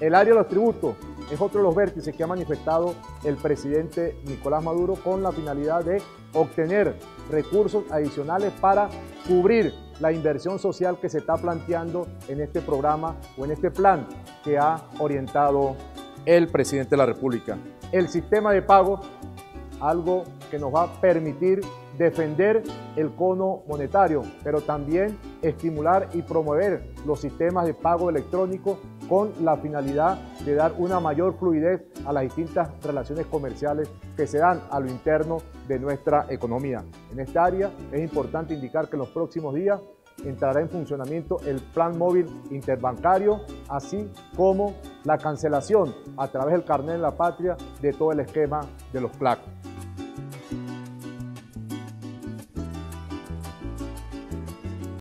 El área de los tributos es otro de los vértices que ha manifestado el presidente Nicolás Maduro con la finalidad de obtener recursos adicionales para cubrir la inversión social que se está planteando en este programa o en este plan que ha orientado el presidente de la República. El sistema de pago, algo que nos va a permitir defender el cono monetario, pero también estimular y promover los sistemas de pago electrónico con la finalidad de dar una mayor fluidez a las distintas relaciones comerciales que se dan a lo interno de nuestra economía. En esta área es importante indicar que en los próximos días entrará en funcionamiento el plan móvil interbancario, así como la cancelación a través del carnet de la patria de todo el esquema de los CLAC.